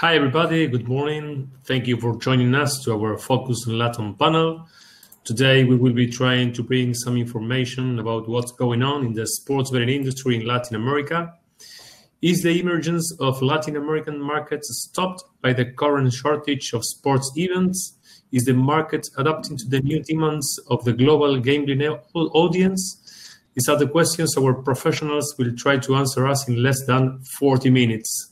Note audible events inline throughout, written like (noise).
Hi, everybody. Good morning. Thank you for joining us to our Focus on Latin panel. Today, we will be trying to bring some information about what's going on in the sports betting industry in Latin America. Is the emergence of Latin American markets stopped by the current shortage of sports events? Is the market adapting to the new demands of the global gambling audience? These are the questions our professionals will try to answer us in less than 40 minutes.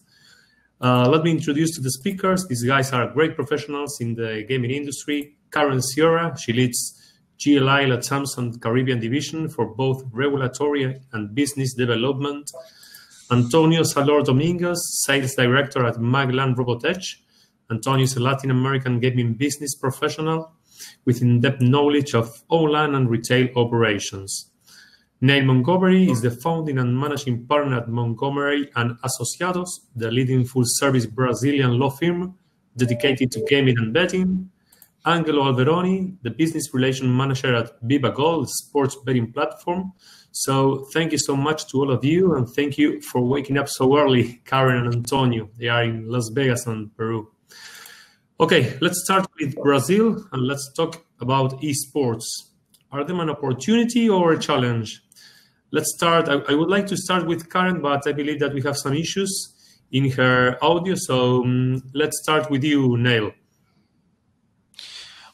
Uh, let me introduce to the speakers. These guys are great professionals in the gaming industry. Karen Sierra, she leads GLI LATAM's and Caribbean division for both regulatory and business development. Antonio Salord Dominguez, sales director at Magellan Robotech. Antonio is a Latin American gaming business professional with in-depth knowledge of online and retail operations. Neil Montgomery is the founding and managing partner at Montgomery and Associados, the leading full-service Brazilian law firm dedicated to gaming and betting. Angelo Alberoni, the business relation manager at Vivagol, sports betting platform. So thank you so much to all of you, and thank you for waking up so early, Karen and Antonio. They are in Las Vegas and Peru. Okay, let's start with Brazil and let's talk about esports. Are them an opportunity or a challenge? Let's start. I, I, would like to start with Karen, but I believe that we have some issues in her audio. So um, let's start with you, Neil.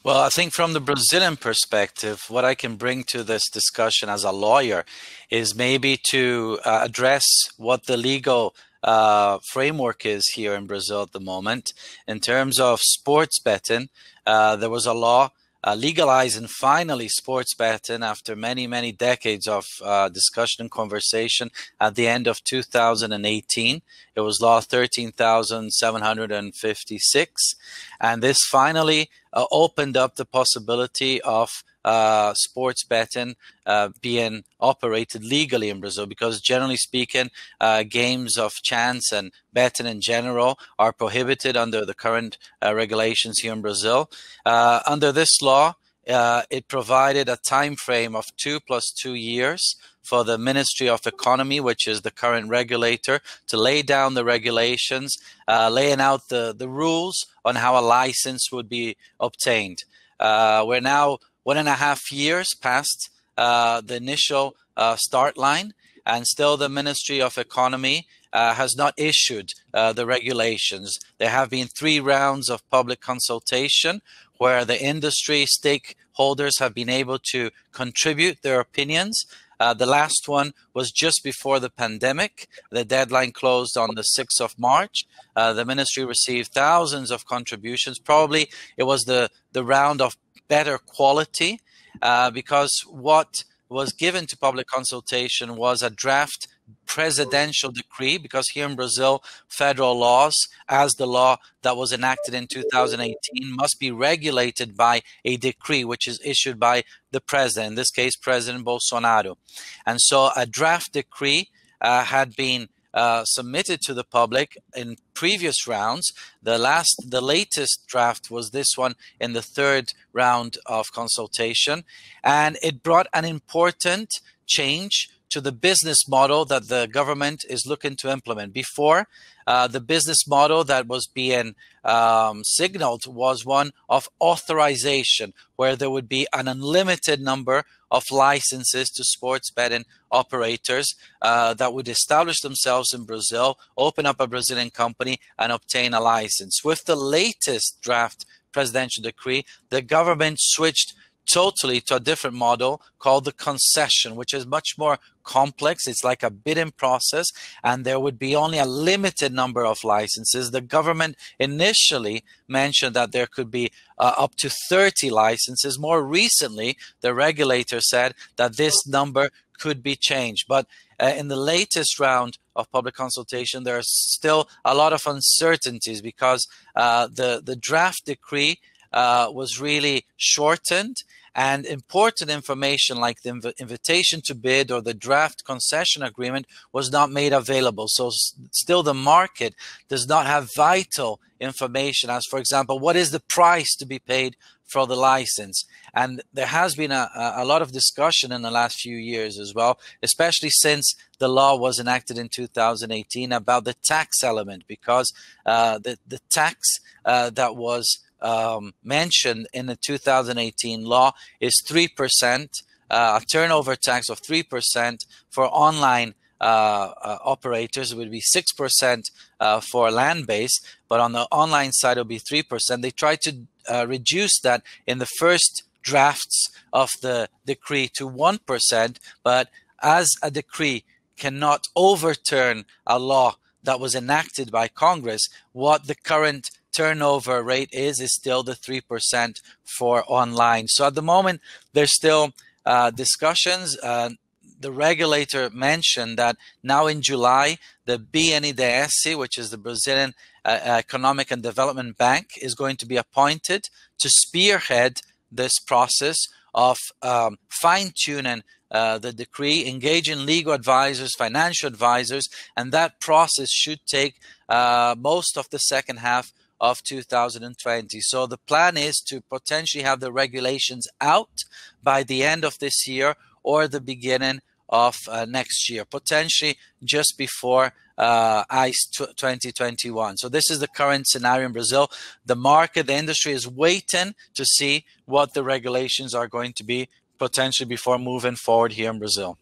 Well, I think from the Brazilian perspective, what I can bring to this discussion as a lawyer is maybe to uh, address what the legal uh, framework is here in Brazil at the moment. In terms of sports betting, uh, there was a law uh, legalizing finally sports betting after many, many decades of uh, discussion and conversation at the end of 2018. It was Law 13,756. And this finally uh, opened up the possibility of uh, sports betting uh, being operated legally in Brazil because generally speaking, uh, games of chance and betting in general are prohibited under the current uh, regulations here in Brazil. Uh, under this law, uh, it provided a time frame of two plus two years for the Ministry of Economy, which is the current regulator, to lay down the regulations, laying out the, the rules on how a license would be obtained. we're now one and a half years past uh, the initial uh, start line, and still the Ministry of Economy uh, has not issued uh, the regulations. There have been three rounds of public consultation where the industry stakeholders have been able to contribute their opinions. Uh, the last one was just before the pandemic. The deadline closed on the 6th of March. Uh, the ministry received thousands of contributions. Probably it was the, the round of better quality uh, because what was given to public consultation was a draft presidential decree because here in Brazil, federal laws, as the law that was enacted in 2018, must be regulated by a decree which is issued by the president, in this case, President Bolsonaro. And so a draft decree uh, had been uh, submitted to the public in previous rounds. The last, the latest draft was this one in the third round of consultation, and it brought an important change to the business model that the government is looking to implement. Before, uh, the business model that was being um, signaled was one of authorization, where there would be an unlimited number of licenses to sports betting operators uh, that would establish themselves in Brazil, open up a Brazilian company, and obtain a license. With the latest draft presidential decree, the government switched totally to a different model called the concession, which is much more complex. It's like a bidding process, and there would be only a limited number of licenses. The government initially mentioned that there could be uh, up to 30 licenses. More recently, the regulator said that this number could be changed. But uh, in the latest round of public consultation, there are still a lot of uncertainties because uh, the the draft decree uh, was really shortened and important information like the inv- invitation to bid or the draft concession agreement was not made available. So, still, the market does not have vital information, as for example, what is the price to be paid for the license? And there has been a, a lot of discussion in the last few years as well, especially since the law was enacted in 2018 about the tax element, because uh, the, the tax uh, that was um, mentioned in the 2018 law is 3%, uh, a turnover tax of 3% for online uh, uh, operators. It would be 6% uh, for land based, but on the online side, it would be 3%. They tried to uh, reduce that in the first drafts of the decree to 1%, but as a decree cannot overturn a law that was enacted by Congress, what the current turnover rate is is still the 3% for online. So at the moment, there's still uh, discussions. Uh, the regulator mentioned that now in July, the BNDES, which is the Brazilian uh, Economic and Development Bank, is going to be appointed to spearhead this process of um, fine tuning uh, the decree, engaging legal advisors, financial advisors, and that process should take uh, most of the second half of 2020. So the plan is to potentially have the regulations out by the end of this year or the beginning of uh, next year, potentially just before uh, ICE 2021. So this is the current scenario in Brazil. The market, the industry is waiting to see what the regulations are going to be potentially before moving forward here in Brazil.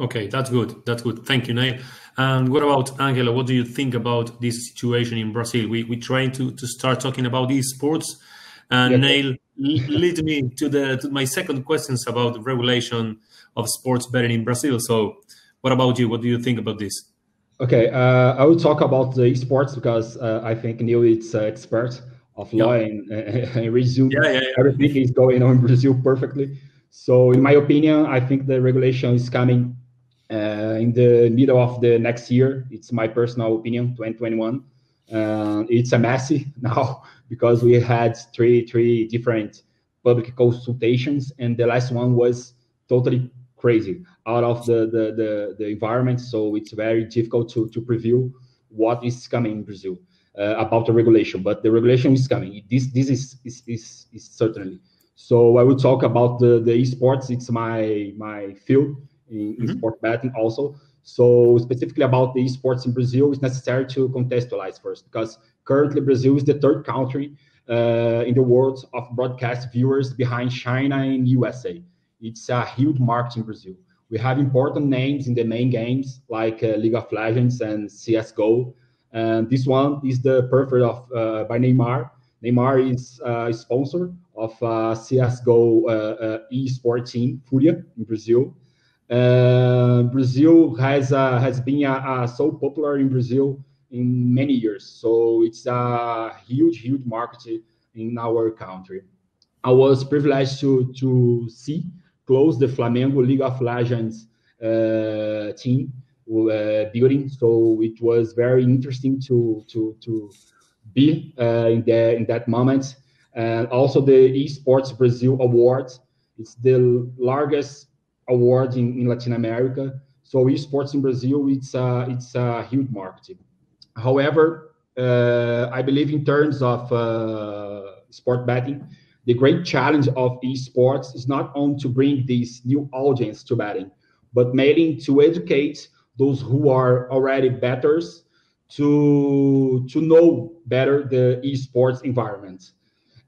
Okay, that's good. That's good. Thank you, Neil. And what about Angelo? What do you think about this situation in Brazil? We we trying to to start talking about esports, and yeah. Neil lead me to the to my second questions about the regulation of sports betting in Brazil. So, what about you? What do you think about this? Okay, uh, I will talk about the esports because uh, I think Neil is uh, expert of law yeah. and, (laughs) and resume yeah, yeah, everything is going on in Brazil perfectly. So, in my opinion, I think the regulation is coming in the middle of the next year. It's my personal opinion, 2021. Uh, it's a messy (laughs) now because we had three three different public consultations, and the last one was totally crazy out of the the the, the environment. So it's very difficult to to preview what is coming in Brazil uh, about the regulation. But the regulation is coming. This this is is is, is certainly. So I will talk about the the esports. It's my my field in, mm-hmm. sport betting also. So specifically about the esports in Brazil, it's necessary to contextualize first because currently Brazil is the third country uh, in the world of broadcast viewers behind China and USA. It's a huge market in Brazil. We have important names in the main games like uh, League of Legends and CS:GO. And this one is the perfect of uh, by Neymar. Neymar is uh, a sponsor of uh, CS:GO uh, uh, e-sport team Fúria in Brazil. Uh, Brazil has uh, has been uh, so popular in Brazil in many years, so it's a huge, huge market in our country. I was privileged to to see close the Flamengo League of Legends uh, team uh, building, so it was very interesting to to to be uh, in the in that moment. And also the Esports Brazil Awards. It's the largest awards in, in Latin America. So esports in Brazil, it's a, it's a huge market. However, uh, I believe in terms of uh, sport betting, the great challenge of esports is not only to bring this new audience to betting, but mainly to educate those who are already betters to to know better the esports environment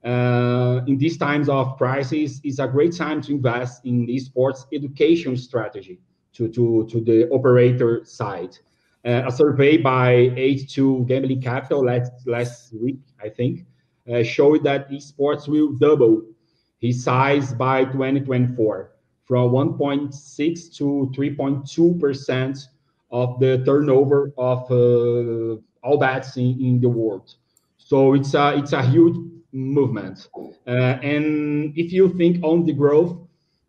uh, in these times of crisis, it's a great time to invest in the esports education strategy to, to, to the operator side. Uh, a survey by H2 Gambling Capital last, last week, I think, uh, showed that esports will double his size by 2024 from 1.6 to 3.2 percent of the turnover of uh, all bets in, in the world. So it's a it's a huge movement. Uh, and if you think on the growth,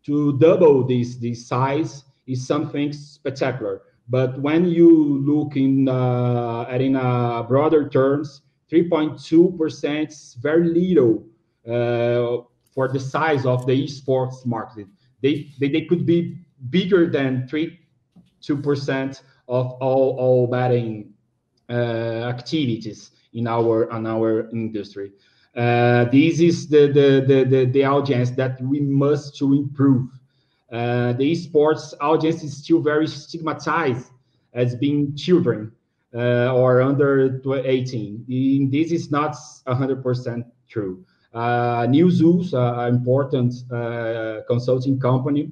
to double this this size is something spectacular. But when you look in uh, at in a broader terms, 3.2 percent is very little uh, for the size of the esports market. They, they, they could be bigger than 3 2% of all, all betting uh, activities in our in our industry. Uh, this is the, the, the, the, the audience that we must to improve. Uh, the esports audience is still very stigmatized as being children uh, or under 18. This is not 100% true. Uh, Newzoo, uh, an important consulting company,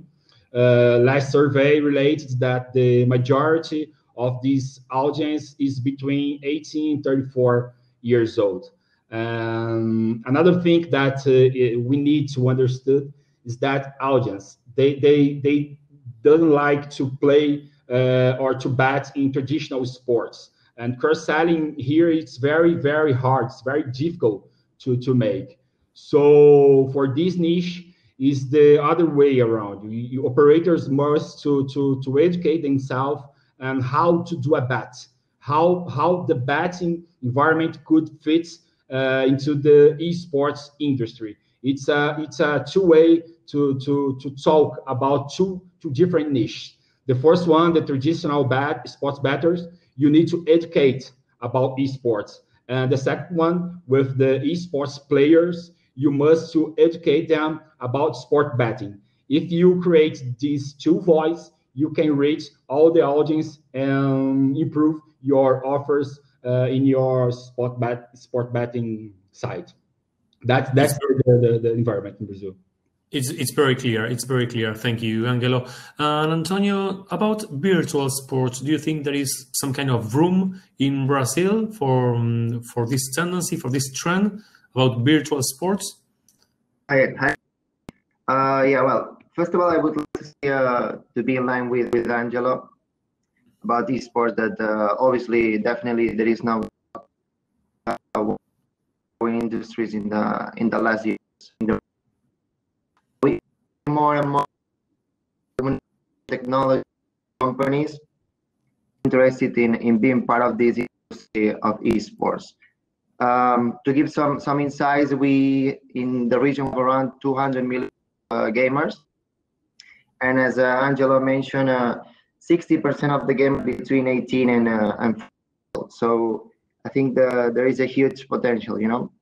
uh, last survey related that the majority of this audience is between 18 and 34 years old. Um, another thing that uh, we need to understand is that audience they they they don't like to play uh, or to bet in traditional sports. And cross selling here it's very very hard it's very difficult to to make. So for this niche is the other way around. You, you operators must to to to educate themselves and how to do a bet. How how the betting environment could fit into the esports industry. It's a it's a two way to to to talk about two two different niches. The first one, the traditional bet sports bettors, you need to educate about esports, and the second one with the esports players, you must to educate them about sport betting. If you create these two voices, you can reach all the audience and improve your offers uh, in your sport bet sport betting site. That's that's the, the, the environment in Brazil. It's it's very clear. It's very clear. Thank you, Angelo. And Antonio, about virtual sports, do you think there is some kind of room in Brazil for um, for this tendency, for this trend about virtual sports? Hi, hi. Uh, yeah. Well, first of all, I would like to, say, uh, to be in line with with Angelo about esports that uh, obviously definitely there is now uh, industries in the in the last years. In the more and more technology companies interested in in being part of this industry of esports. Um, to give some some insights we in the region of around 200 million uh, gamers. And as uh, angelo mentioned uh, 60% of the game between 18 and uh, and so I think the, there is a huge potential, you know.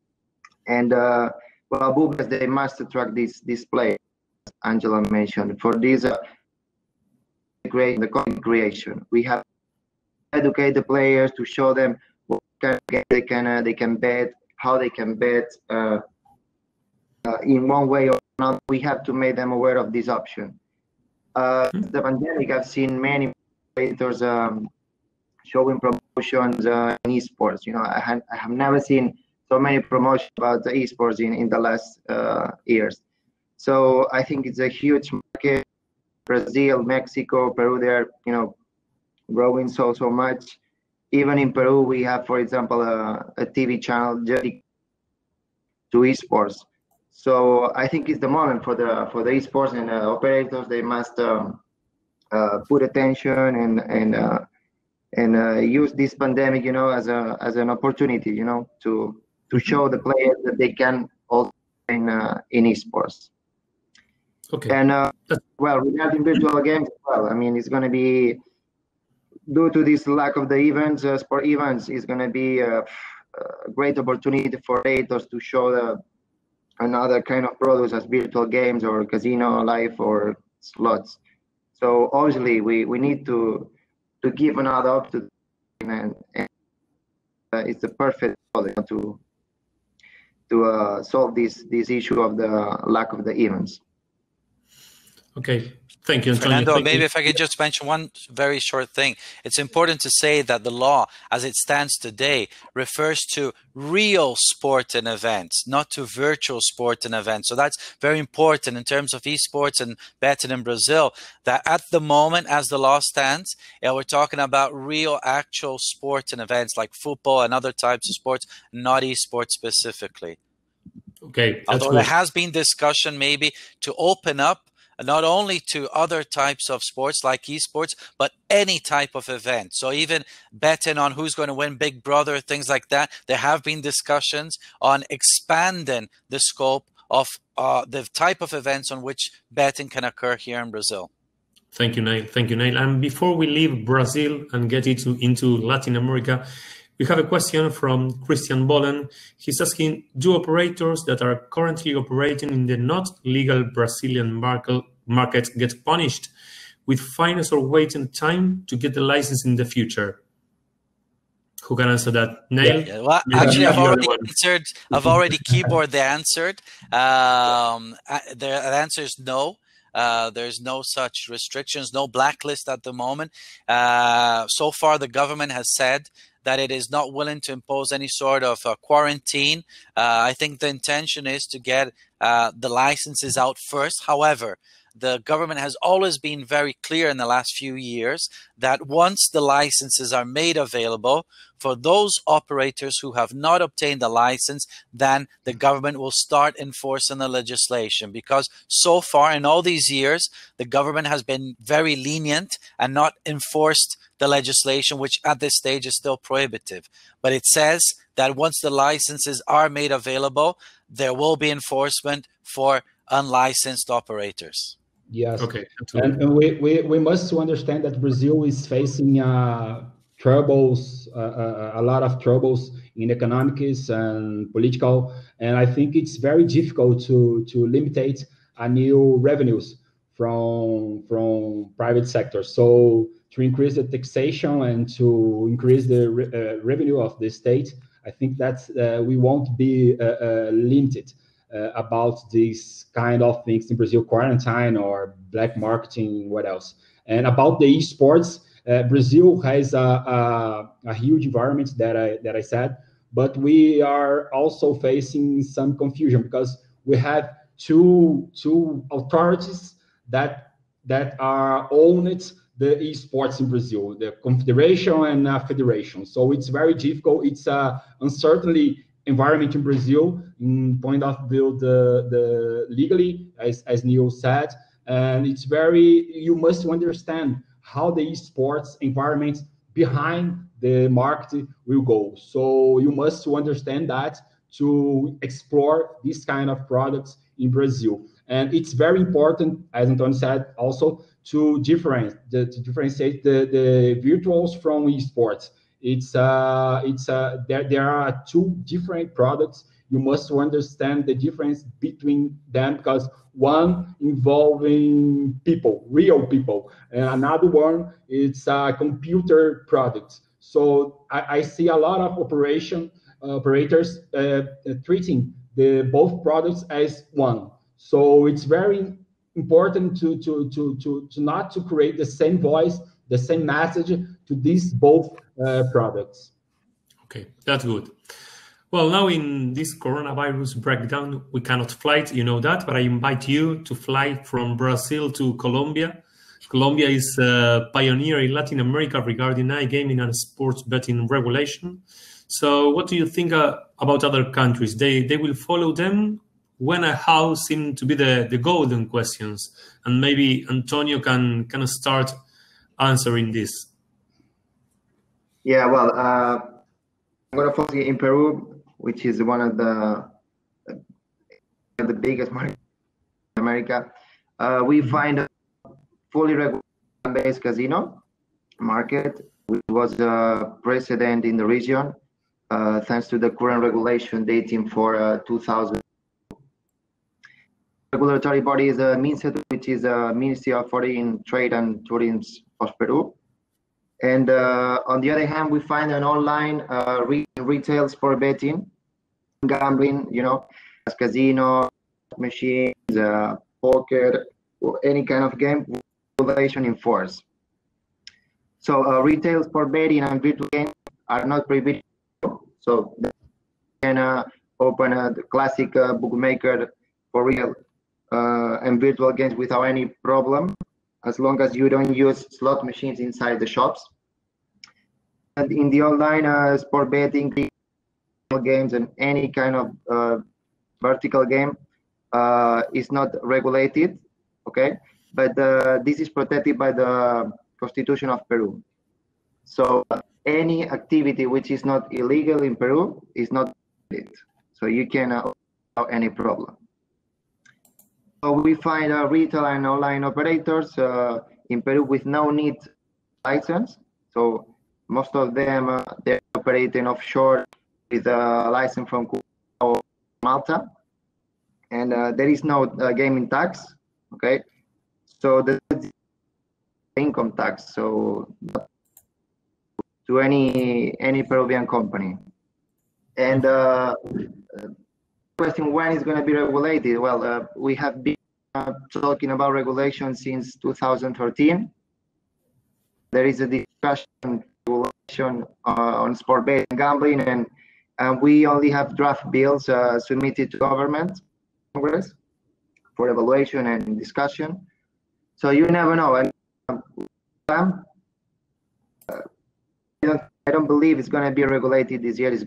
And uh, well, Bubas, they must attract this this play, Angelo mentioned. For this, uh, great the content creation, we have educate the players to show them what kind of game they can uh, they can bet, how they can bet. Uh, uh, in one way or another, we have to make them aware of this option. Uh, the pandemic, I've seen many creators um, showing promotions uh, in esports. You know, I, I have never seen so many promotions about the esports in, in the last uh, years. So I think it's a huge market. Brazil, Mexico, Peru, they're, you know, growing so, so much. Even in Peru, we have, for example, a, a TV channel dedicated to esports. So I think it's the moment for the for the esports and uh, operators. They must um, uh, put attention and and uh, and uh, use this pandemic, you know, as a as an opportunity, you know, to to show the players that they can also in uh, in esports. Okay. And uh, well, regarding virtual games, well, I mean, it's going to be due to this lack of the events, uh, sport events, is going to be a, a, great opportunity for creators to show the another kind of products as virtual games or casino life or slots. So obviously we, we need to to give another option and, and uh, it's the perfect to to uh, solve this this issue of the lack of the events. Okay, Thank you, Antonio. Fernando, Thank maybe you. if I could just mention one very short thing. It's important to say that the law, as it stands today, refers to real sport and events, not to virtual sport and events. So that's very important in terms of esports and betting in Brazil. That at the moment, as the law stands, yeah, we're talking about real, actual sport and events like football and other types of sports, not esports specifically. Okay. Although there has been discussion maybe to open up not only to other types of sports like esports, but any type of event. So even betting on who's going to win Big Brother, things like that. There have been discussions on expanding the scope of uh, the type of events on which betting can occur here in Brazil. Thank you, Neil. Thank you, Neil. And before we leave Brazil and get into, into Latin America, we have a question from Christian Bollen. He's asking Do operators that are currently operating in the not legal Brazilian market, get punished with fines or waiting time to get the license in the future? Who can answer that? Neil? Yeah, well, actually, I've already answered. I've already keyboard the answered. Um, the answer is no. Uh, there's no such restrictions, no blacklist at the moment. Uh, so far, the government has said that it is not willing to impose any sort of uh, quarantine. Uh, I think the intention is to get uh, the licenses out first. However, the government has always been very clear in the last few years that once the licenses are made available for those operators who have not obtained a license, then the government will start enforcing the legislation. Because so far in all these years, the government has been very lenient and not enforced the legislation, which at this stage is still prohibitive. But it says that once the licenses are made available, there will be enforcement for unlicensed operators. Yes. Okay. And, and, we, we, we must understand that Brazil is facing uh, troubles, uh, uh, a lot of troubles in economics and political, and I think it's very difficult to to limitate a new revenues from from private sector. So to increase the taxation and to increase the re, uh, revenue of the state, I think that uh, we won't be uh, limited uh, about these kind of things in Brazil, quarantine or black marketing, what else? And about the esports, uh, Brazil has a, a, a, huge environment that I that I said, but we are also facing some confusion because we have two two authorities that that are owned the esports in Brazil, the confederation and uh, federation. So it's very difficult. It's uh, uncertainly environment in Brazil in point of view the, the legally, as, as Neil said. And it's very, you must understand how the esports environment behind the market will go. So you must understand that to explore this kind of products in Brazil. And it's very important, as Antonio said, also to differentiate, to differentiate the, the virtuals from esports it's uh, it's uh, there. There are two different products. You must understand the difference between them because one involving people, real people, and another one it's uh, computer product. So I, I see a lot of operation uh, operators uh, treating the both products as one. So it's very important to to to to to not to create the same voice, the same message to these both uh, products. Okay, that's good. Well, now in this coronavirus breakdown, we cannot fly, you know that, but I invite you to fly from Brazil to Colombia. Colombia is a pioneer in Latin America regarding iGaming and sports betting regulation. So, what do you think uh, about other countries? They they will follow them when and how seem to be the, the golden questions, and maybe Antonio can can start answering this. Yeah, well, uh, I'm going to focus in Peru, which is one of the the biggest market in America. Uh, we mm-hmm. find a fully regulated casino market, which was a precedent in the region, uh, thanks to the current regulation dating for uh, 2000. Regulatory body is a MINCET, which is a Ministry of Foreign Trade and Tourism of Peru. And uh, on the other hand, we find an online uh, re retail sport betting, gambling, you know, as casino, machines, uh, poker, or any kind of game regulation in force. So uh, retail sport betting and virtual games are not prohibited. So you can uh, open a classic uh, bookmaker for real and virtual games without any problem as long as you don't use slot machines inside the shops. And in the online uh, sport betting games and any kind of uh, vertical game uh, is not regulated, okay? But uh, this is protected by the Constitution of Peru. So any activity which is not illegal in Peru is not It. so you can uh, any problem. We find retail and online operators uh, in Peru with no need license. So most of them uh, they're operating offshore with a license from or Malta, and uh, there is no gaming tax. Okay, so the income tax. So to any any Peruvian company, and uh, question when is going to be regulated? Well, uh, we have been uh, talking about regulation since 2013. There is a discussion regulation uh, on sport betting gambling, and, and we only have draft bills uh, submitted to government, Congress, for evaluation and discussion. So you never know. And um, uh, I, don't, I don't believe it's going to be regulated this year. It's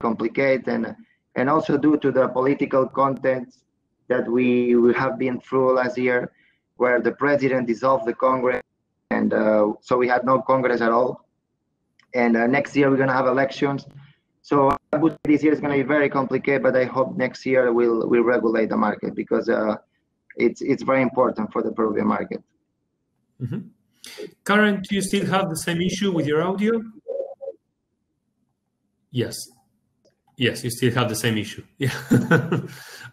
complicated and and also due to the political context that we, we have been through last year, where the president dissolved the Congress, and uh, so we had no Congress at all. And uh, next year we're going to have elections. So this year is going to be very complicated, but I hope next year we'll we'll regulate the market because uh, it's it's very important for the Peruvian market. Mm-hmm. Karen, do you still have the same issue with your audio? Yes. Yes, you still have the same issue. (laughs) Yeah.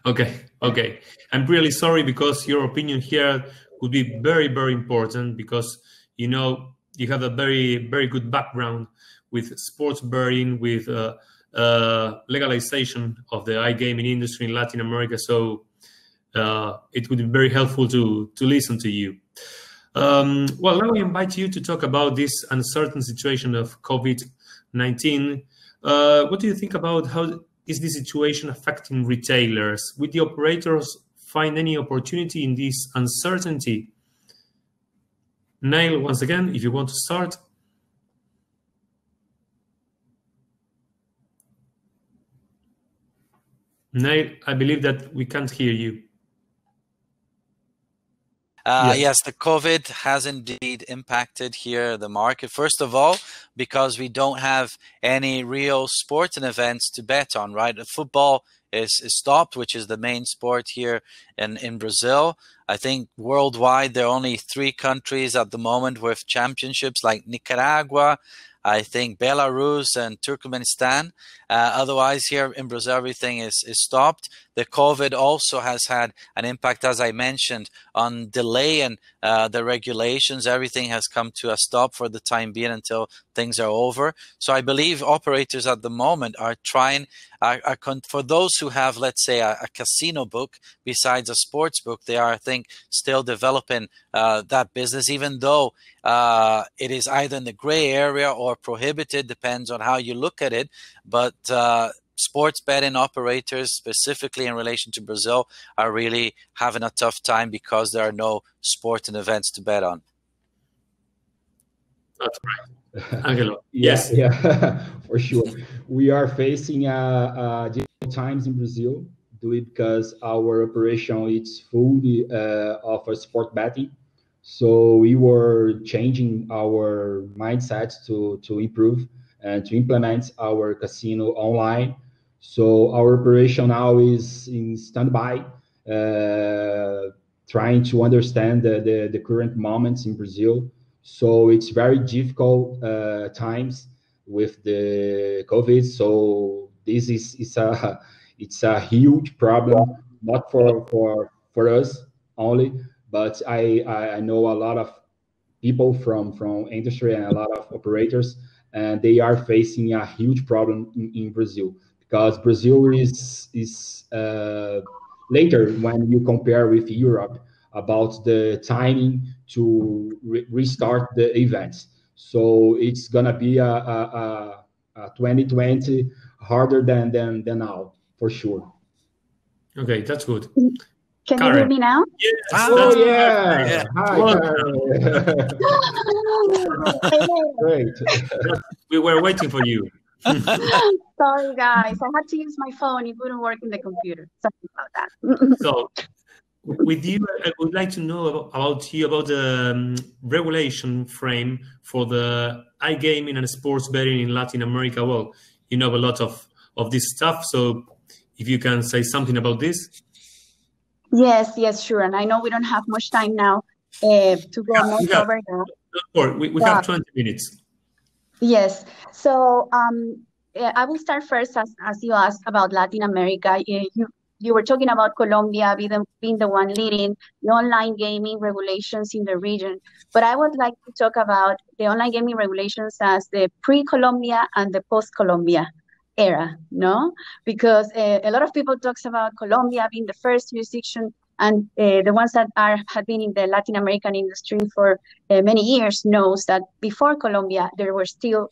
okay. Okay. I'm really sorry because your opinion here would be very, very important because you know you have a very, very good background with sports betting, with uh, uh, legalization of the iGaming industry in Latin America. So uh, it would be very helpful to to listen to you. Um, well, now we invite you to talk about this uncertain situation of COVID nineteen Uh, what do you think about how is this situation affecting retailers? Would the operators find any opportunity in this uncertainty? Neil, once again, if you want to start. Neil, I believe that we can't hear you. Uh, yes. yes. the COVID has indeed impacted here the market. First of all, because we don't have any real sports and events to bet on, right? Football is, is stopped, which is the main sport here in, in Brazil. I think worldwide there are only three countries at the moment with championships like Nicaragua, I think Belarus and Turkmenistan. Uh, otherwise, here in Brazil, everything is, is stopped. The COVID also has had an impact, as I mentioned, on delaying uh, the regulations. Everything has come to a stop for the time being until things are over. So I believe operators at the moment are trying, are, are for those who have, let's say, a, a, casino book besides a sports book, they are, I think, still developing uh, that business, even though uh, it is either in the gray area or prohibited, depends on how you look at it. But uh, sports betting operators, specifically in relation to Brazil, are really having a tough time because there are no sporting events to bet on. That's right. (laughs) Angelo. yes. Yeah, (laughs) for sure. We are facing uh, uh, difficult times in Brazil do it because our operation is fully uh, of a sport betting. So we were changing our mindset to, to improve and to implement our casino online. So our operation now is in standby, uh, trying to understand the, the, the, current moments in Brazil. So it's very difficult uh, times with the COVID. So this is, is a (laughs) it's a huge problem, not for for for us only, but I I know a lot of people from from industry and a lot of operators, and they are facing a huge problem in, in Brazil because Brazil is is uh, later when you compare with Europe about the timing to re restart the events. So it's gonna be a, a, a, a 2020 harder than than than now for sure. Okay, that's good. Can Karen. you hear me now? Yes. Oh, yeah. yeah. Hi, (laughs) (laughs) Great. we were waiting for you. (laughs) Sorry, guys. I had to use my phone. It wouldn't work in the computer. Something about that. (laughs) so, with you, I would like to know about you about the um, regulation frame for the iGaming and sports betting in Latin America. Well, you know a lot of of this stuff. So if you can say something about this. Yes, yes, sure. And I know we don't have much time now uh, to go yeah, much over that. We, we have 20 minutes. Yes. So um, I will start first as, as you asked about Latin America. You, you were talking about Colombia being the, being the one leading the online gaming regulations in the region. But I would like to talk about the online gaming regulations as the pre-Colombia and the post-Colombia era, no? Because uh, a lot of people talks about Colombia being the first jurisdiction and uh, the ones that are have been in the Latin American industry for uh, many years knows that before Colombia there were still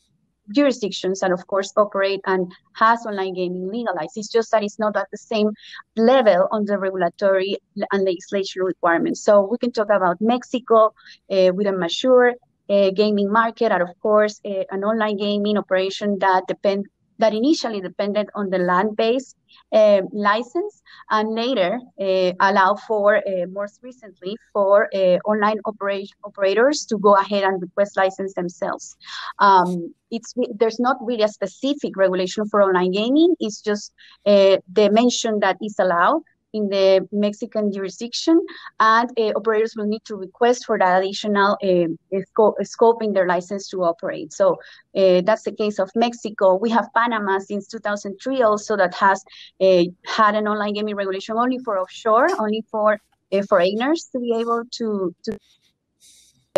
jurisdictions that of course operate and has online gaming legalized. It's just that it's not at the same level on the regulatory and legislation requirements. So we can talk about Mexico uh, with a mature uh, gaming market and of course uh, an online gaming operation that depend that initially depended on the land-based uh, license and later uh, allow for, uh, most recently, for online operation, operators to go ahead and request license themselves. Um, it's There's not really a specific regulation for online gaming. It's just the mention that is allowed in the Mexican jurisdiction, and uh, operators will need to request for that additional uh, scope, scope in their license to operate. So uh, that's the case of Mexico. We have Panama since 2003 also that has had an online gaming regulation only for offshore, only for foreigners to be able to to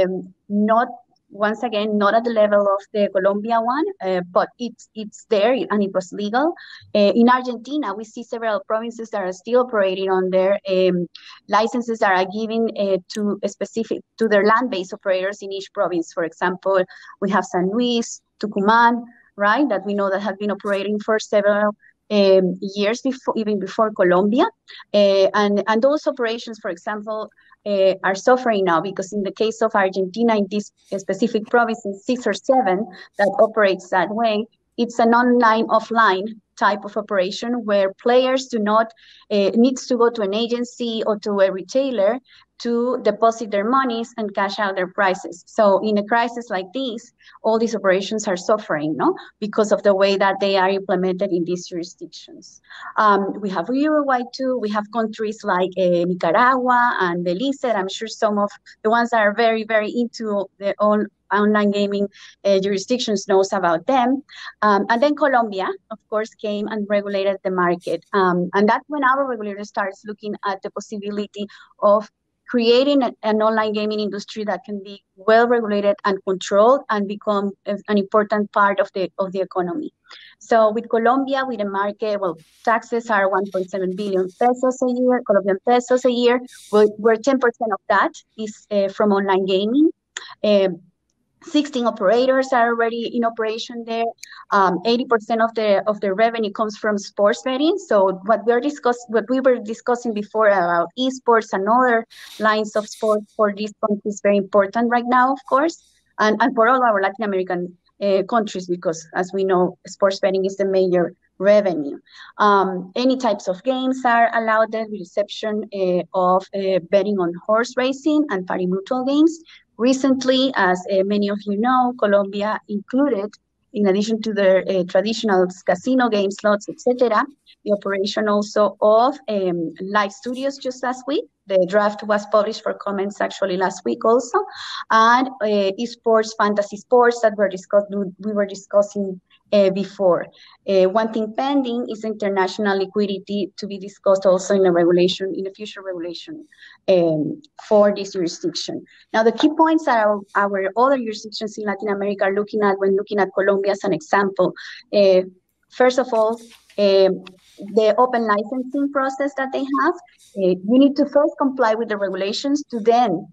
um, not once again, not at the level of the Colombia one, uh, but it's it's there and it was legal. Uh, in Argentina, we see several provinces that are still operating on their um, licenses that are given uh, to specific to their land-based operators in each province. For example, we have San Luis, Tucumán, right, that we know that have been operating for several um, years before, even before Colombia, uh, and and those operations, for example, uh, are suffering now because in the case of Argentina, in this specific province, in six or seven that operates that way, it's an online offline type of operation where players do not uh, needs to go to an agency or to a retailer to deposit their monies and cash out their prices. So in a crisis like this, all these operations are suffering, no, because of the way that they are implemented in these jurisdictions. Um, we have Uruguay too. We have countries like uh, Nicaragua and Belize. I'm sure some of the ones that are very, very into their own online gaming uh, jurisdictions knows about them. Um, and then Colombia, of course, came and regulated the market. Um, and that's when our regulator starts looking at the possibility of creating a, an online gaming industry that can be well regulated and controlled and become an important part of the of the economy. So with Colombia, with the market, well, taxes are 1.7 billion pesos a year, Colombian pesos a year, where 10% of that is uh, from online gaming. Um, 16 operators are already in operation there. Um, 80% of the of the revenue comes from sports betting. So what we're discuss what we were discussing before about esports and other lines of sport for this country is very important right now, of course, and and for all our Latin American uh, countries because, as we know, sports betting is the major revenue. Um, any types of games are allowed there, with exception uh, of uh, betting on horse racing and parimutuel games, Recently, as uh, many of you know, Colombia included, in addition to their uh, traditional casino games, slots, etc., the operation also of um, live studios just last week. The draft was published for comments actually last week also, and uh, esports, fantasy sports that were discussed. We were discussing uh, before. Uh, one thing pending is international liquidity to be discussed also in a regulation, in a future regulation um, for this jurisdiction. Now, the key points that our, our, other jurisdictions in Latin America are looking at when looking at Colombia as an example. Uh, first of all, um, the open licensing process that they have, uh, you need to first comply with the regulations to then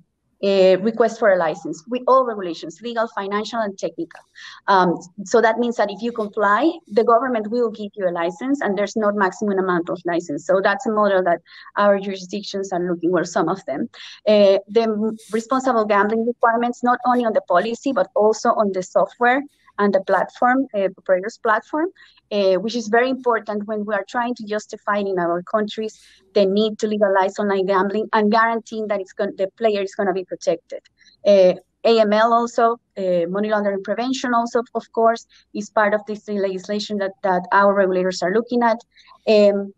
uh, request for a license with all regulations, legal, financial, and technical. Um, so that means that if you comply, the government will give you a license, and there's not maximum amount of license. So that's a model that our jurisdictions are looking, for. some of them. Uh, the responsible gambling requirements, not only on the policy, but also on the software and the platform, uh, operators platform, uh, which is very important when we are trying to justify in our countries the need to legalize online gambling and guaranteeing that it's going, the player is going to be protected. Uh, AML also, uh, money laundering prevention also, of course, is part of this legislation that, that our regulators are looking at. Um,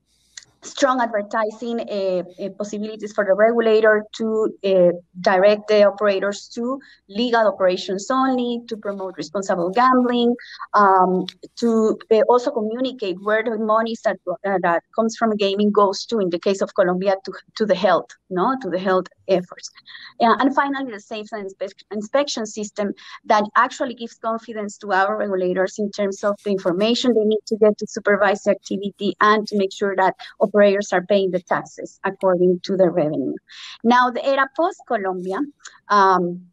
strong advertising uh, uh, possibilities for the regulator to uh, direct the operators to legal operations only, to promote responsible gambling, um, to uh, also communicate where the money that uh, that comes from gaming goes to. In the case of Colombia, to to the health, no, to the health efforts, and finally the safe inspe- inspection system that actually gives confidence to our regulators in terms of the information they need to get to supervise the activity and to make sure that operators are paying the taxes according to their revenue. Now, the era post Colombia, um,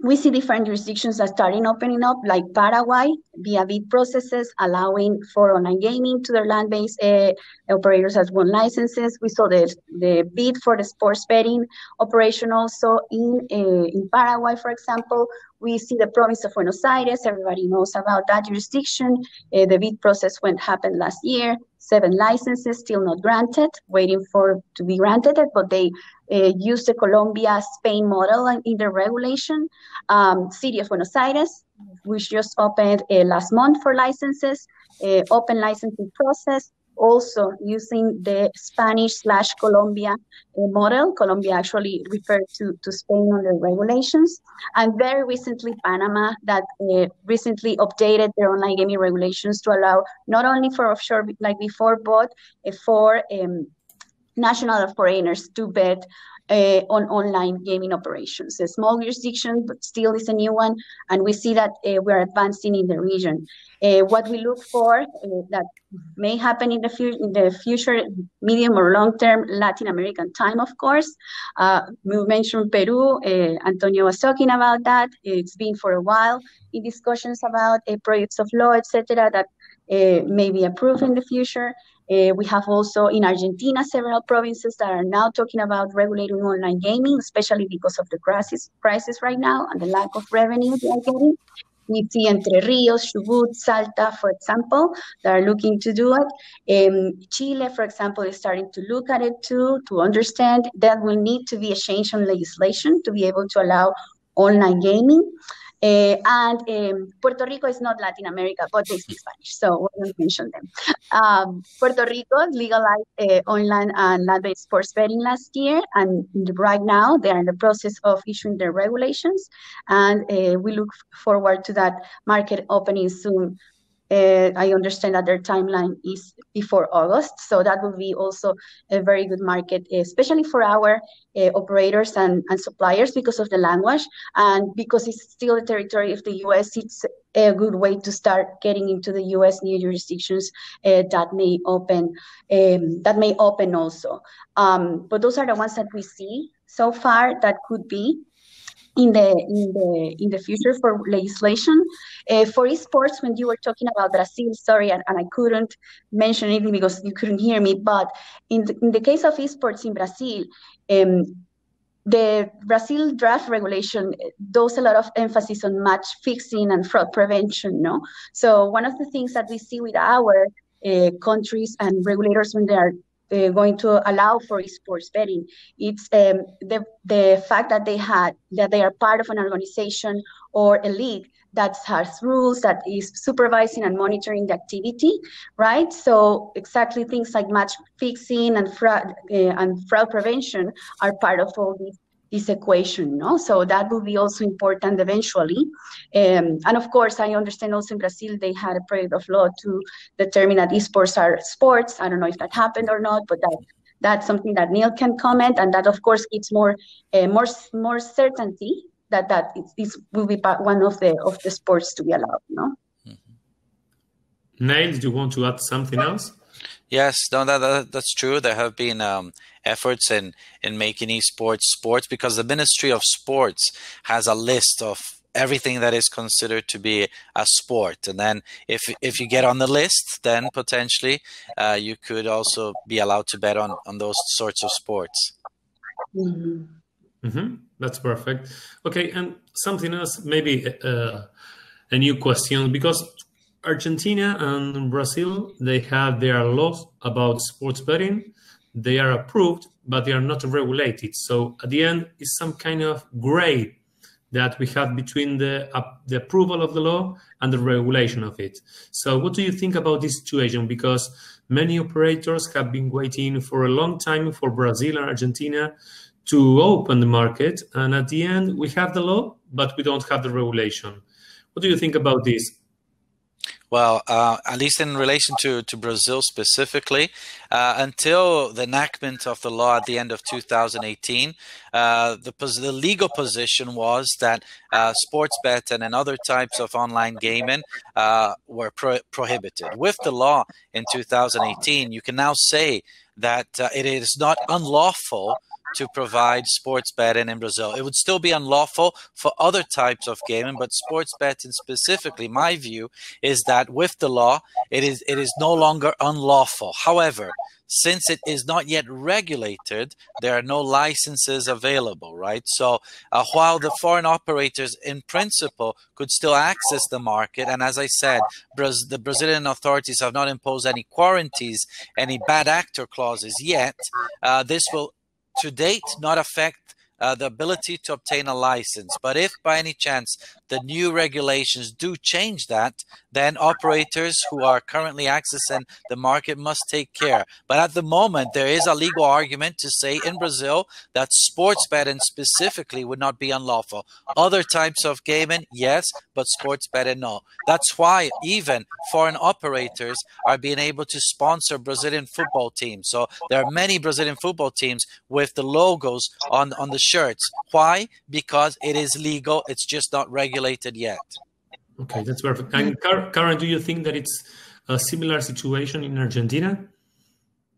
we see different jurisdictions that starting opening up, like Paraguay, via bid processes, allowing for online gaming to their land-based uh, operators as one licenses. We saw the, the bid for the sports betting operation also in uh, in Paraguay, for example. We see the province of Buenos Aires. Everybody knows about that jurisdiction. Uh, the bid process went happened last year. Seven licenses still not granted, waiting for to be granted, but they uh, use the Colombia Spain model in the regulation. Um, City of Buenos Aires, which just opened uh, last month for licenses, uh, open licensing process, also using the Spanish slash Colombia uh, model. Colombia actually referred to, to Spain on the regulations. And very recently, Panama that uh, recently updated their online gaming regulations to allow not only for offshore like before, but uh, for um, national foreigners to bet uh, on online gaming operations. A small jurisdiction, but still is a new one, and we see that uh, we're advancing in the region. Uh, what we look for uh, that may happen in the, fu- in the future, medium or long term, Latin American time, of course. Uh, we mentioned Peru. Uh, Antonio was talking about that. It's been for a while in discussions about projects of law, etc., that may be approved in the future. Uh, we have also in Argentina several provinces that are now talking about regulating online gaming, especially because of the crisis, crisis right now and the lack of revenue they are getting. We see Entre Rios, Chubut, Salta, for example, that are looking to do it. Um, Chile, for example, is starting to look at it too, to understand that will need to be a change in legislation to be able to allow online gaming. Uh, and um, Puerto Rico is not Latin America, but they speak Spanish, so we don't mention them. Um, Puerto Rico legalized uh, online and land-based sports betting last year, and right now they are in the process of issuing their regulations, and uh, we look forward to that market opening soon uh, I understand that their timeline is before August, so that would be also a very good market, especially for our uh, operators and, and suppliers because of the language and because it's still a territory of the U.S. It's a good way to start getting into the U.S. new jurisdictions uh, that may open um, that may open also. Um, but those are the ones that we see so far that could be in the in the in the future for legislation uh, for esports when you were talking about brazil sorry and, and i couldn't mention anything because you couldn't hear me but in the, in the case of esports in brazil um, the Brazil draft regulation does a lot of emphasis on match fixing and fraud prevention. No, so one of the things that we see with our uh, countries and regulators when they are uh, going to allow for esports betting. It's um, the the fact that they had that they are part of an organization or a league that has rules that is supervising and monitoring the activity, right? So exactly things like match fixing and fraud uh, and fraud prevention are part of all these this equation no? So that will be also important eventually. Um, and of course i understand also in brazil they had a project of law to determine that esports are sports. I don't know if that happened or not but that that's something that neil can comment. And that of course gives more uh, more more certainty that that it, will be one of the of the sports to be allowed no? Mm-hmm. Neil, do you want to add something else Yes, no, that, that that's true. There have been um, efforts in in making esports sports because the Ministry of Sports has a list of everything that is considered to be a sport, and then if if you get on the list, then potentially uh, you could also be allowed to bet on on those sorts of sports. Mm-hmm. Mm-hmm. That's perfect. Okay, and something else, maybe uh, a new question because Argentina and Brazil, they have their laws about sports betting. They are approved, but they are not regulated. So at the end, it's some kind of gray that we have between the, uh, the approval of the law and the regulation of it. So, what do you think about this situation? Because many operators have been waiting for a long time for Brazil and Argentina to open the market, and at the end, we have the law, but we don't have the regulation. What do you think about this? Well, uh, at least in relation to, to Brazil specifically, uh, until the enactment of the law at the end of 2018, uh, the, the legal position was that uh, sports betting and other types of online gaming uh, were pro prohibited. With the law in 2018, you can now say that uh, it is not unlawful to provide sports betting in Brazil. It would still be unlawful for other types of gaming, but sports betting specifically, my view is that with the law, it is it is no longer unlawful. However, since it is not yet regulated, there are no licenses available, right? So uh, while the foreign operators in principle could still access the market, and as I said, Braz the Brazilian authorities have not imposed any quarantines, any bad actor clauses yet, uh, this will to date not affect uh, the ability to obtain a license. But if by any chance the new regulations do change that, then operators who are currently accessing the market must take care. But at the moment, there is a legal argument to say in Brazil that sports betting specifically would not be unlawful. Other types of gaming, yes, but sports betting, no. That's why even foreign operators are being able to sponsor Brazilian football teams. So there are many Brazilian football teams with the logos on, on the shirts. Why? Because it is legal, it's just not regulated yet. Okay, that's perfect. And Karen, do you think that it's a similar situation in Argentina?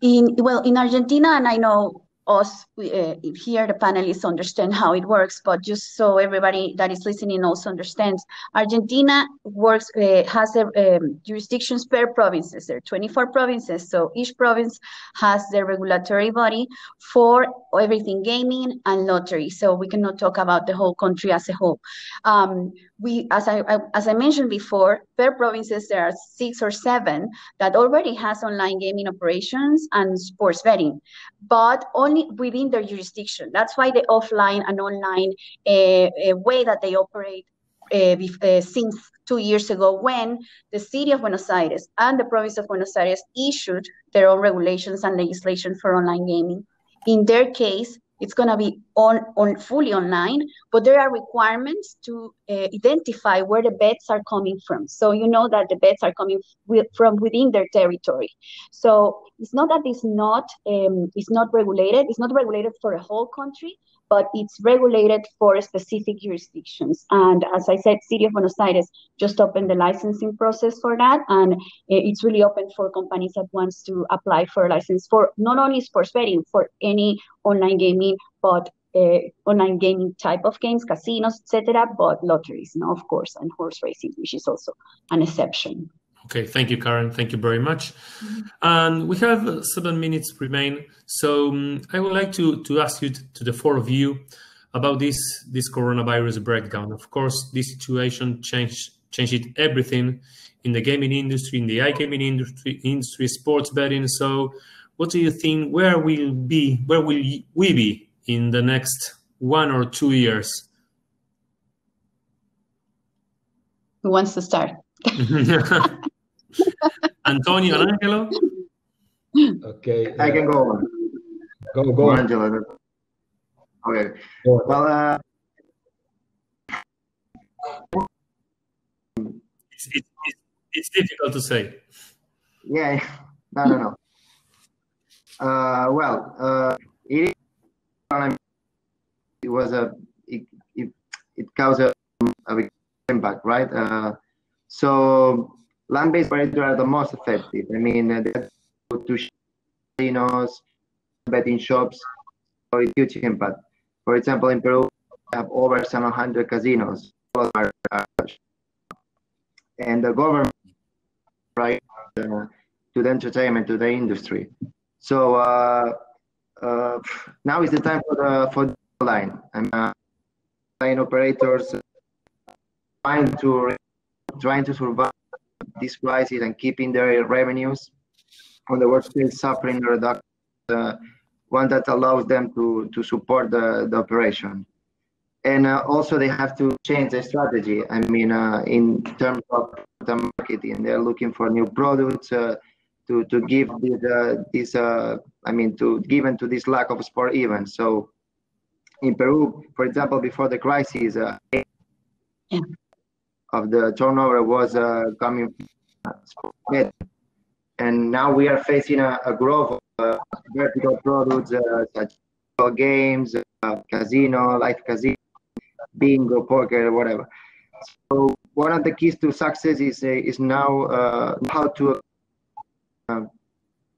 In well, in Argentina, and I know us uh, here, the panelists understand how it works, but just so everybody that is listening also understands, Argentina works uh, has a, um, jurisdictions per provinces. There are 24 provinces, so each province has their regulatory body for everything gaming and lottery. So we cannot talk about the whole country as a whole. Um, we, as I, I, as I mentioned before, per provinces there are six or seven that already has online gaming operations and sports betting, but only within their jurisdiction. That's why the offline and online uh, way that they operate uh, uh, since two years ago when the city of Buenos Aires and the province of Buenos Aires issued their own regulations and legislation for online gaming. In their case, it's going to be on, on fully online, but there are requirements to uh, identify where the bets are coming from. So you know that the bets are coming with, from within their territory. So it's not that it's not um, it's not regulated. It's not regulated for a whole country, but it's regulated for specific jurisdictions. And as I said, City of Buenos Aires just opened the licensing process for that, and it's really open for companies that wants to apply for a license for not only sports betting, for any online gaming, but uh, online gaming type of games, casinos, etc., but lotteries, no, of course, and horse racing, which is also an exception. Okay, thank you, Karen. Thank you very much. Mm-hmm. And we have seven minutes remain. So um, I would like to, to ask you, to the four of you, about this this coronavirus breakdown. Of course, this situation changed changed everything in the gaming industry, in the iGaming industry, industry, sports betting. So, what do you think? Where will be? Where will we be in the next one or two years? Who wants to start? (laughs) (laughs) (laughs) Antonio and Angelo? Okay. I can go on. Go, go. Angelo. Okay. Go well, uh, it's, it's, it's difficult to say. Yeah, no, no, no. Uh, well, uh, it, it was a it, it, it caused a, a big impact, right? Uh, so land-based operators are the most effective. I mean, they to casinos, betting shops, so it's huge impact. For example, in Peru, we have over 700 casinos, and the government right uh, to the entertainment, to the industry. So uh, uh, now is the time for the for the line. And uh, line operators trying to trying to survive this crisis and keeping their revenues on the work still suffering the reduction, uh, one that allows them to, to support the, the operation. and uh, also they have to change their strategy. I mean, uh, in terms of the marketing, they're looking for new products uh, to to give this, this uh, I mean, to given to this lack of sport events. So, in Peru, for example, before the crisis, uh, yeah. Of the turnover was coming, and now we are facing a, a growth of vertical products such as games, casino, live casino bingo, poker, whatever. So one of the keys to success is uh, is now uh, how to uh,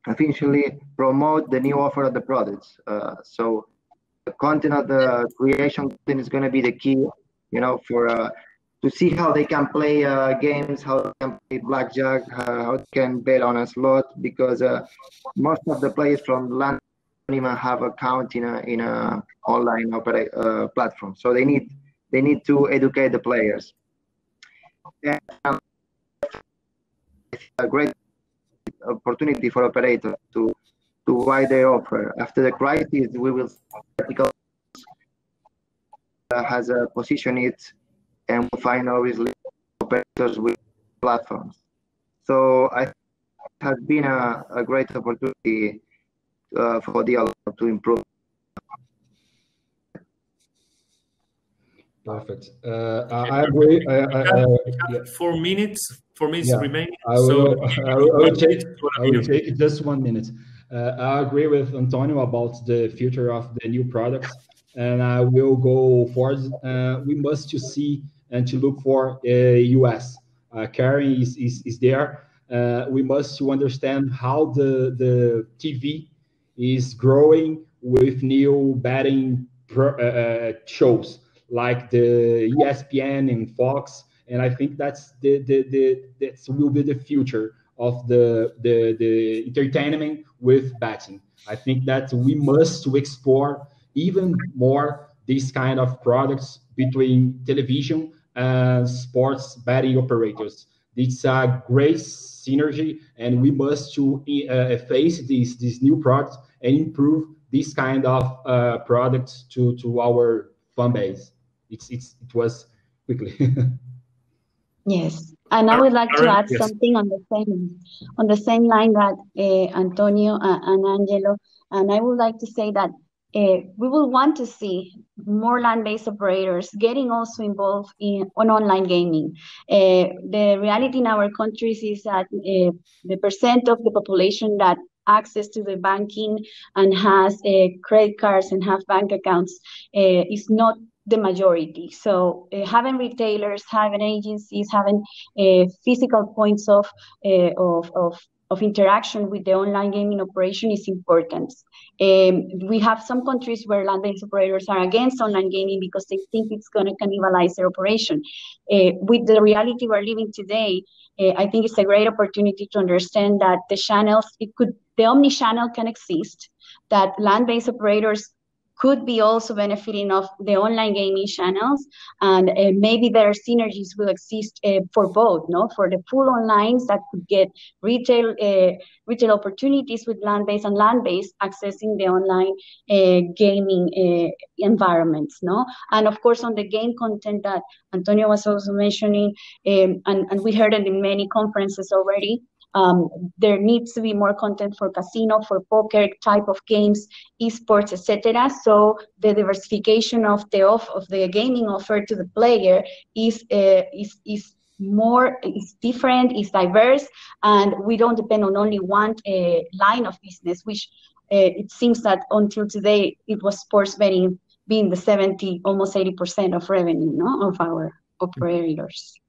officially promote the new offer of the products. Uh, so the content of the creation is going to be the key, you know, for uh, to see how they can play uh, games, how they can play blackjack, how they can bet on a slot, because most of the players from land don't even have account in a in a online opera, platform. So they need they need to educate the players. And um, a great opportunity for operators to to why they offer. After the crisis, we will vertical uh, has a position it, and we'll find obviously operators with platforms. So I think it has been a, a great opportunity uh, for the to improve Perfect. Uh, I agree. I, I, uh, yeah. Four minutes. Four minutes yeah. remaining. I will, so (laughs) I will, I will take, I will take just one minute. Uh, I agree with Antonio about the future of the new products, and I will go forward. Uh, we must to see and to look for a US. Uh, Karen is, is, is there. Uh, we must to understand how the, the TV is growing with new betting uh, shows like the ESPN and Fox. And I think that's the the, the that will be the future of the, the the entertainment with betting. I think that we must to explore even more these kind of products between television and sports betting operators. It's a great synergy, and we must to uh, face these these new products and improve this kind of uh, products to to our fan base it's it's it was quickly. (laughs) yes, and I would like to add yes. something on the same on the same line that uh, Antonio and Angelo, and I would like to say that uh, we will want to see more land-based operators getting also involved in on online gaming. Uh, the reality in our countries is that uh, the percent of the population that access to the banking and has credit cards and have bank accounts is not the majority. So uh, having retailers, having agencies, having uh, physical points of, uh, of, of, of, interaction with the online gaming operation is important. Um, we have some countries where land-based operators are against online gaming because they think it's going to cannibalize their operation. Uh, with the reality we're living today, uh, I think it's a great opportunity to understand that the channels, it could, the omni-channel can exist, that land-based operators could be also benefiting of the online gaming channels and uh, maybe their synergies will exist uh, for both no? For the full online that could get retail uh, retail opportunities with land-based and land-based accessing the online uh, gaming uh, environments no? And of course on the game content that antonio was also mentioning um, and, and we heard it in many conferences already um, there needs to be more content for casino, for poker type of games, esports, etc. So the diversification of the off of the gaming offer to the player is uh, is is more is different, is diverse, and we don't depend on only one uh, line of business, which uh, it seems that until today it was sports betting being the 70, almost 80% of revenue no, of our operators.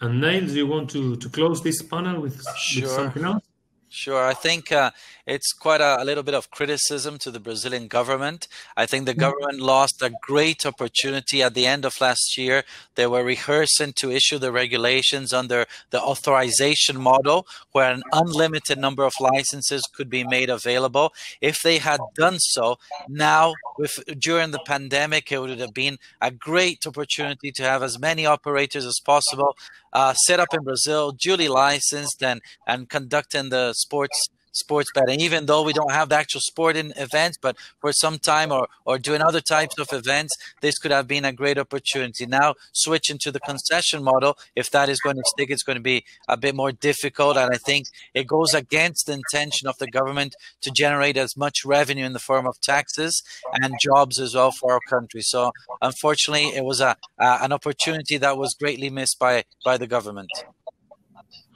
And Neil, do you want to, to close this panel with, sure. with something else? Sure. I think uh, it's quite a, a, little bit of criticism to the Brazilian government. I think the mm-hmm. government lost a great opportunity at the end of last year. They were rehearsing to issue the regulations under the authorization model, where an unlimited number of licenses could be made available. If they had done so, now with during the pandemic, it would have been a great opportunity to have as many operators as possible uh, set up in Brazil, duly licensed, and and conducting the sports sports betting. Even though we don't have the actual sporting events, but for some time or or doing other types of events, this could have been a great opportunity. Now switching to the concession model, if that is going to stick, it's going to be a bit more difficult, and I think it goes against the intention of the government to generate as much revenue in the form of taxes and jobs as well for our country. So unfortunately, it was a, an opportunity that was greatly missed by by the government.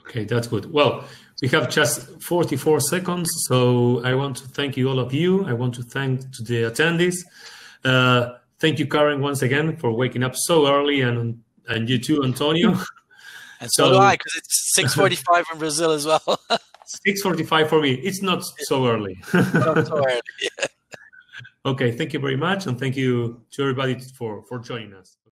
Okay, that's good. Well, we have just 44 seconds, so I want to thank you all of you. I want to thank to the attendees. Uh, thank you, Karen, once again for waking up so early, and and you too, Antonio. (laughs) And so, so do I, because it's 6:45 in Brazil as well. (laughs) 6:45 for me. It's not so early. not so early. (laughs) Okay, thank you very much, and thank you to everybody for for joining us.